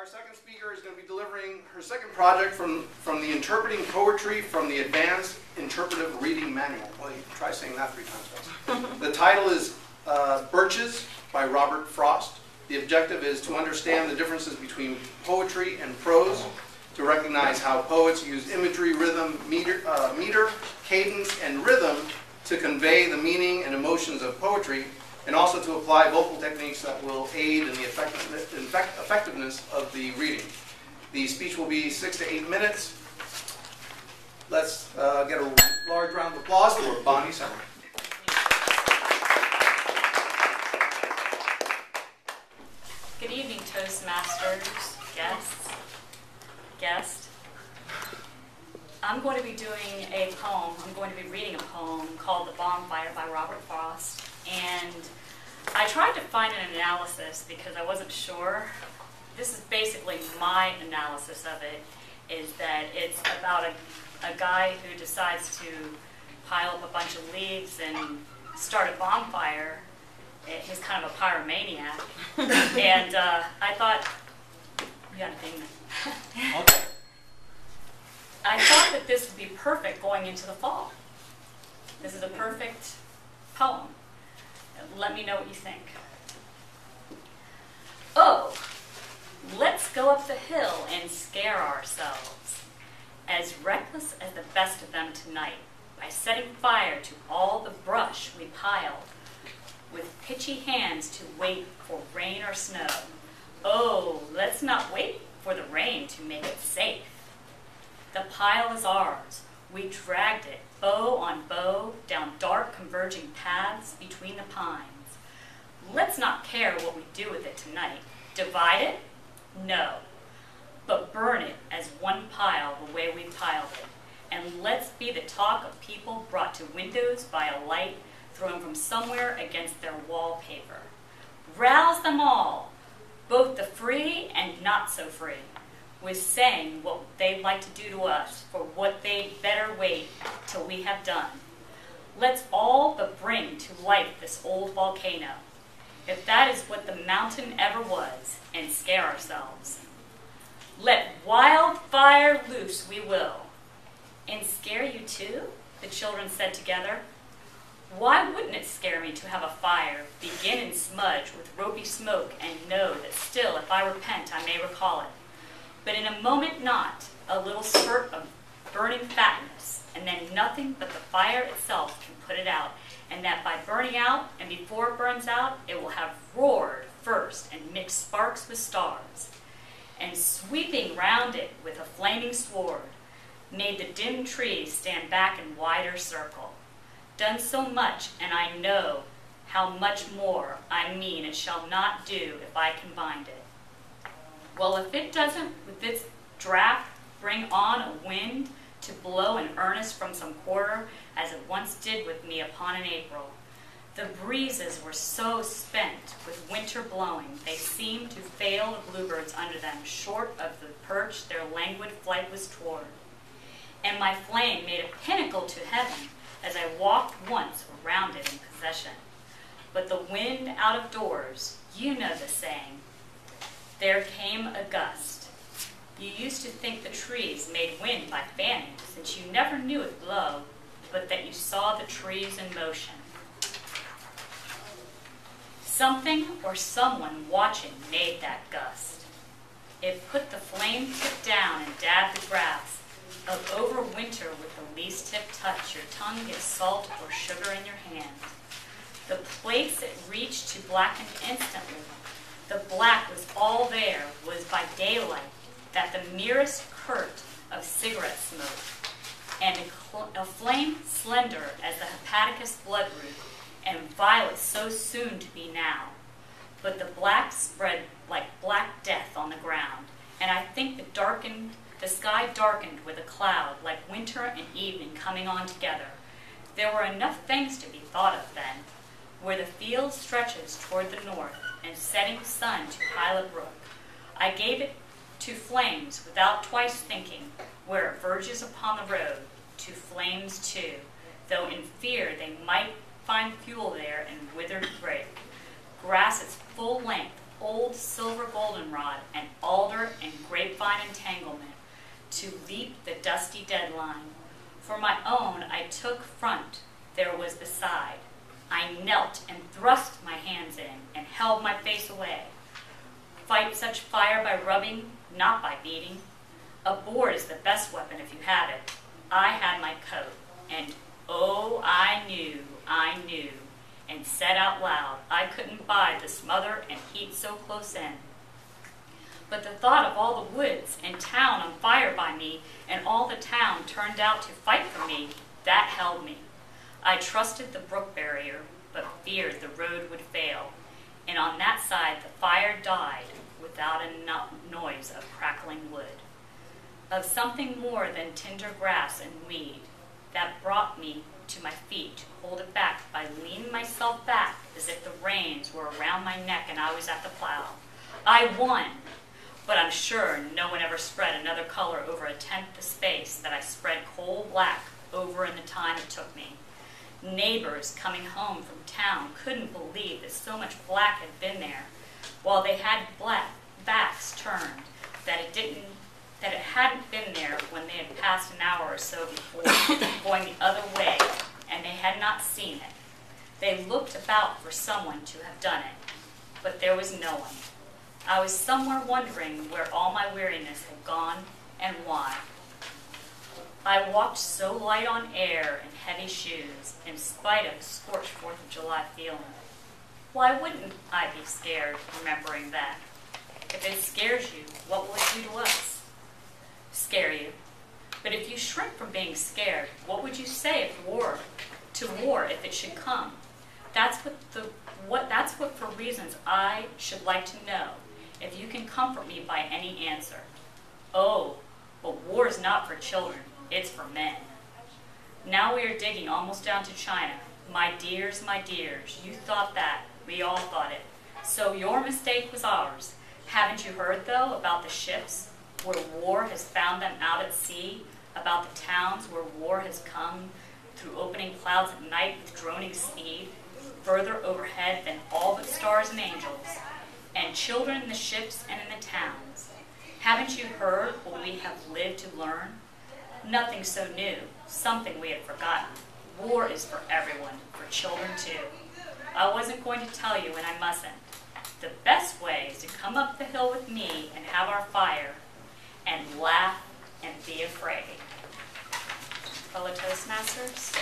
Our second speaker is going to be delivering her second project from, from the Interpreting Poetry from the Advanced Interpretive Reading Manual. Well, you try saying that three times fast. the title is uh, Birches by Robert Frost. The objective is to understand the differences between poetry and prose, to recognize how poets use imagery, rhythm, meter, uh, meter cadence, and rhythm to convey the meaning and emotions of poetry, and also to apply vocal techniques that will aid in the effectiveness, of the reading. The speech will be six to eight minutes. Let's uh, get a large round of applause for Bonnie Summer. Good evening, Toastmasters, guests, guest. I'm going to be doing a poem, I'm going to be reading a poem called The Bonfire by Robert Frost. And I tried to find an analysis because I wasn't sure. This is basically my analysis of it, is that it's about a, a guy who decides to pile up a bunch of leaves and start a bonfire. Eh, He's kind of a pyromaniac. and uh, I thought, you got a thing. Okay. I thought that this would be perfect going into the fall. This is a perfect poem. Let me know what you think. Oh, let's go up the hill and scare ourselves, as reckless as the best of them tonight, by setting fire to all the brush we piled, with pitchy hands to wait for rain or snow. Oh, let's not wait for the rain to make it safe. The pile is ours. We dragged it, bow on bow, down dark converging paths between the pines. Let's not care what we do with it tonight. Divide it? No. But burn it as one pile the way we piled it. And let's be the talk of people brought to windows by a light thrown from somewhere against their wallpaper. Rouse them all, both the free and not so free with saying what they'd like to do to us for what they'd better wait till we have done. Let's all but bring to life this old volcano, if that is what the mountain ever was, and scare ourselves. Let wildfire loose we will. And scare you too? The children said together. Why wouldn't it scare me to have a fire, begin and smudge with ropey smoke, and know that still, if I repent, I may recall it? But in a moment not, a little spurt of burning fatness, and then nothing but the fire itself can put it out, and that by burning out, and before it burns out, it will have roared first and mixed sparks with stars, and sweeping round it with a flaming sword, made the dim trees stand back in wider circle. Done so much, and I know how much more I mean it shall not do if I can bind it. Well, if it doesn't, with its draft, bring on a wind to blow in earnest from some quarter, as it once did with me upon an April, the breezes were so spent with winter blowing, they seemed to fail the bluebirds under them, short of the perch their languid flight was toward. And my flame made a pinnacle to heaven as I walked once around it in possession. But the wind out of doors, you know the saying, there came a gust. You used to think the trees made wind by fanning, since you never knew it blow, but that you saw the trees in motion. Something or someone watching made that gust. It put the flame tip down and dabbed the grass. Of over winter with the least tip touch, your tongue gets salt or sugar in your hand. The place it reached to blacken instantly, the black was all there was by daylight that the merest curt of cigarette smoke, and a, a flame slender as the hepaticas bloodroot, and violet so soon to be now. But the black spread like black death on the ground, and I think the darkened the sky darkened with a cloud, like winter and evening coming on together. There were enough things to be thought of then, where the field stretches toward the north, and setting sun to Hyla Brook. I gave it to flames without twice thinking, where it verges upon the road, to flames too, though in fear they might find fuel there and withered grape. Grass its full length, old silver goldenrod and alder and grapevine entanglement to leap the dusty deadline. For my own I took front, there was the side. I knelt and thrust my hands in and held my face away. Fight such fire by rubbing, not by beating. A board is the best weapon if you have it. I had my coat, and oh, I knew, I knew, and said out loud, I couldn't bide the smother and heat so close in. But the thought of all the woods and town on fire by me, and all the town turned out to fight for me, that held me. I trusted the brook barrier, but feared the road would fail, and on that side the fire died without a no- noise of crackling wood. Of something more than tender grass and weed, that brought me to my feet to hold it back by leaning myself back as if the reins were around my neck and I was at the plow. I won! But I'm sure no one ever spread another color over a tenth the space that I spread coal black over in the time it took me. Neighbors coming home from town couldn't believe that so much black had been there, while they had black backs turned, that it didn't that it hadn't been there when they had passed an hour or so before, going the other way, and they had not seen it. They looked about for someone to have done it, but there was no one. I was somewhere wondering where all my weariness had gone and why. I walked so light on air in heavy shoes, in spite of a scorched Fourth of July feeling. Why wouldn't I be scared, remembering that? If it scares you, what will it do to us? Scare you. But if you shrink from being scared, what would you say if war to war if it should come? That's what the what that's what for reasons I should like to know, if you can comfort me by any answer. Oh, but war is not for children, it's for men. Now we are digging almost down to China. My dears, my dears, you thought that. We all thought it. So your mistake was ours. Haven't you heard, though, about the ships where war has found them out at sea? About the towns where war has come through opening clouds at night with droning speed, further overhead than all but stars and angels, and children in the ships and in the towns? Haven't you heard what we have lived to learn? Nothing so new, something we had forgotten. War is for everyone, for children too. I wasn't going to tell you, and I mustn't. The best way is to come up the hill with me and have our fire, and laugh and be afraid. Fellow Toastmasters,